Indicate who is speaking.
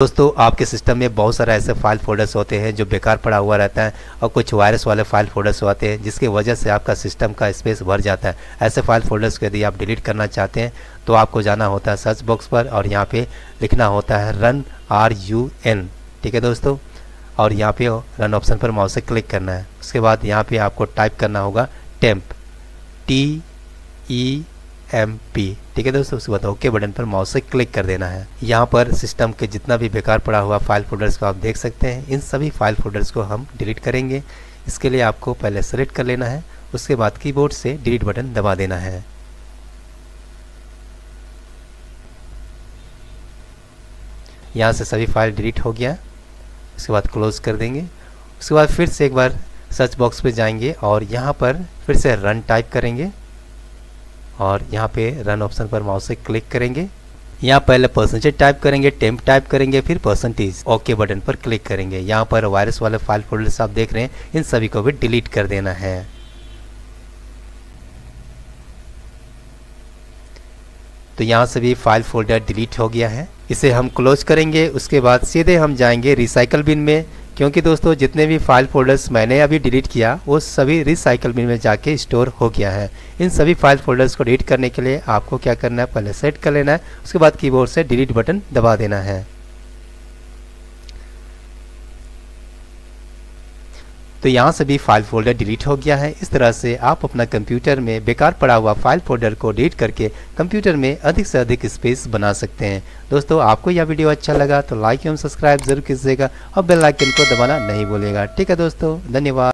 Speaker 1: दोस्तों, आपके सिस्टम में बहुत सारे ऐसे फ़ाइल फोल्डर्स होते हैं जो बेकार पड़ा हुआ रहता है और कुछ वायरस वाले फ़ाइल फोल्डर्स होते हैं जिसकी वजह से आपका सिस्टम का स्पेस भर जाता है। ऐसे फ़ाइल फोल्डर्स को यदि आप डिलीट करना चाहते हैं तो आपको जाना होता है सर्च बॉक्स पर और यहाँ पे लिखना होता है रन आर यू एन ठीक है दोस्तों? और यहाँ पे रन ऑप्शन पर माउस से क्लिक करना है। उसके बाद यहाँ पे आपको टाइप करना होगा temp T E M P ठीक है दोस्तों, उसके बाद ओके बटन पर माउस से क्लिक कर देना है। यहाँ पर सिस्टम के जितना भी बेकार पड़ा हुआ फ़ाइल फोल्डर्स को आप देख सकते हैं। इन सभी फ़ाइल फोल्डर्स को हम डिलीट करेंगे। इसके लिए आपको पहले सेलेक्ट कर लेना है। उसके बाद कीबोर्ड से डिलीट बटन दबा देना है। यहाँ से सभी फ़ाइल डिलीट हो गया। उसके बाद क्लोज कर देंगे। उसके बाद फिर से एक बार सर्च बॉक्स पे जाएँगे और यहाँ पर फिर से रन टाइप करेंगे। और यहाँ पे रन ऑप्शन पर माउस से क्लिक करेंगे। यहाँ पहले परसेंटेज टाइप करेंगे टेम्प टाइप करेंगे, फिर परसेंटेज ओके बटन पर क्लिक करेंगे। यहाँ पर वायरस वाले फ़ाइल फोल्डर्स आप देख रहे हैं, इन सभी को भी डिलीट कर देना है। तो यहाँ से भी फ़ाइल फोल्डर डिलीट हो गया है। इसे हम क्लोज करेंगे, उसके बाद सीधे हम जाएँगे रिसाइकल बिन में। क्योंकि दोस्तों, जितने भी फ़ाइल फोल्डर्स मैंने अभी डिलीट किया, वो सभी रिसाइकल बिन में जाके स्टोर हो गया है। इन सभी फ़ाइल फोल्डर्स को डिलीट करने के लिए आपको क्या करना है? पहले सेट कर लेना है, उसके बाद कीबोर्ड से डिलीट बटन दबा देना है। तो यहाँ से भी फ़ाइल फोल्डर डिलीट हो गया है। इस तरह से आप अपना कंप्यूटर में बेकार पड़ा हुआ फ़ाइल फोल्डर को डिलीट करके कंप्यूटर में अधिक से अधिक स्पेस बना सकते हैं। दोस्तों, आपको यह वीडियो अच्छा लगा तो लाइक एवं सब्सक्राइब ज़रूर कीजिएगा और बेल आइकन को दबाना नहीं भूलेगा ठीक है दोस्तों, धन्यवाद।